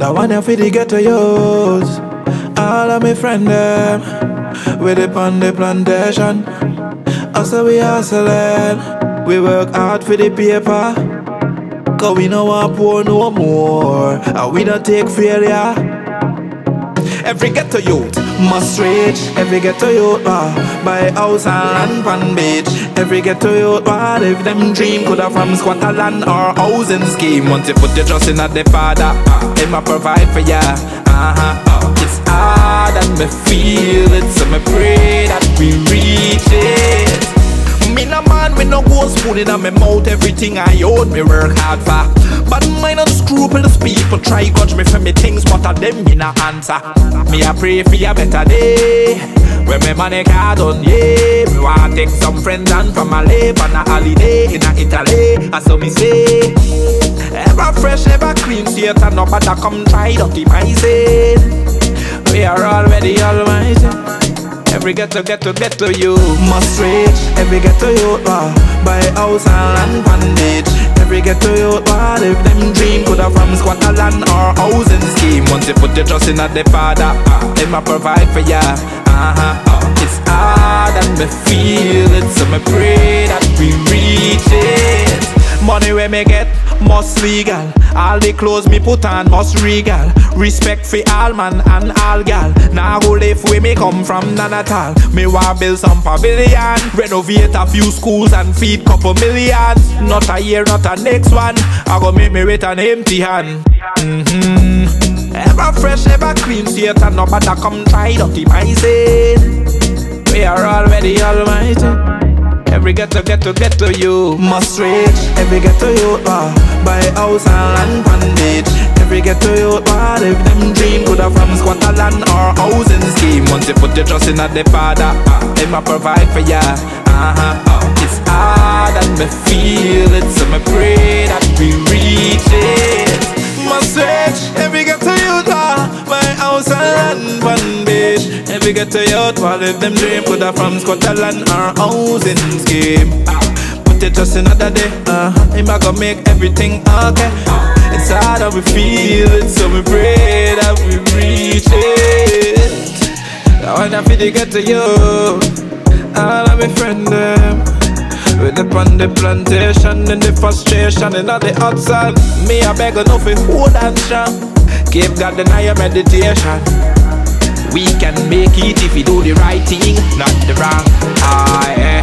That one you for the ghetto youths. All of my friend them with it on the plantation. Also we hustling, we work hard for the paper. Cause we no want poor no more, and we don't take failure. Every ghetto youth must reach. Every ghetto youth uh, buy house and land pan beach. Every ghetto youth uh, live them dream coulda from squatter land or housing scheme. Once you put your trust in a the father, uh, him a provide for ya. Uh-huh, uh, it's hard and me feel it, so me pray that we reach it. Me no man, me no go spoon in my mouth. Everything I own, me work hard for. But mine unscrupulous people try judge me for me things, but a them me no answer. Me a pray for a better day. When me money card done, yeah. Me want take some friends and live on a holiday in a Italy. I saw me say, ever fresh, ever clean, it and nobody come try dirty sin. We are already almighty. Every ghetto, ghetto, ghetto you must reach Every ghetto you uh, buy house and land bandage Every ghetto you uh, live them dream Coulda from squatter land or housing scheme. Once you put your trust in a the father uh, Him a provide for ya. Uh-huh, uh, It's hard and me feel it So me pray that we reach it. Money where me get must legal. All the clothes me put on must regal. Respect for all man and all gal. Now go live where me come from none Me want build some pavilion. Renovate a few schools and feed couple millions Not a year, not a next one. I go make me with an empty hand. Mm-hmm. Ever fresh, ever clean See it and nobody come try dirty my sin. We are already almighty Every ghetto, ghetto, ghetto you must reach. Every ghetto you uh, buy house and land bandage. Every ghetto you uh, live them dream. Coulda from squatter land or housing scheme. Once you put your trust in a the father uh, Him provide for ya. Uh-huh, uh, It's hard and me feel it So me pray that we reach it. Must reach. Every ghetto you uh, buy house and land bandage get ghetto youth while live them dream. Coulda from Scotland or housing scheme. Put it just another day uh, Him a go make everything okay. It's hard how we feel it So we pray that we reach it. I wanna feel the ghetto youth All of my friend them. With the on the plantation and the frustration and all the sun Me a beg enough for hold and strong. Keep God deny your meditation We can make it if we do the right thing, not the wrong. I